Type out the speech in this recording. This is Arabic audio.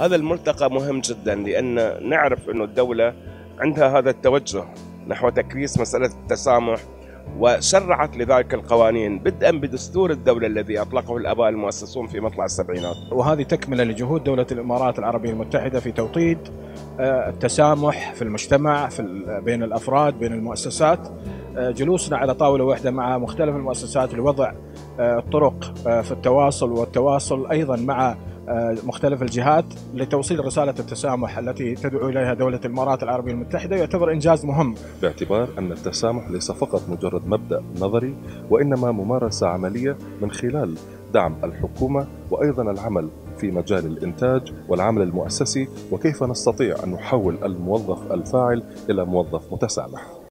هذا الملتقى مهم جدا لأن نعرف أن الدولة عندها هذا التوجه نحو تكريس مسألة التسامح وشرعت لذلك القوانين بدءا بدستور الدولة الذي أطلقه الآباء المؤسسون في مطلع السبعينات. وهذه تكملة لجهود دولة الإمارات العربية المتحدة في توطيد آه، التسامح في المجتمع في بين الأفراد بين المؤسسات. آه، جلوسنا على طاولة واحدة مع مختلف المؤسسات لوضع آه، الطرق في التواصل والتواصل أيضا مع مختلف الجهات لتوصيل رسالة التسامح التي تدعو إليها دولة الإمارات العربية المتحدة يعتبر إنجاز مهم. باعتبار أن التسامح ليس فقط مجرد مبدأ نظري وإنما ممارسة عملية من خلال دعم الحكومة وأيضا العمل في مجال الإنتاج والعمل المؤسسي وكيف نستطيع أن نحول الموظف الفاعل إلى موظف متسامح.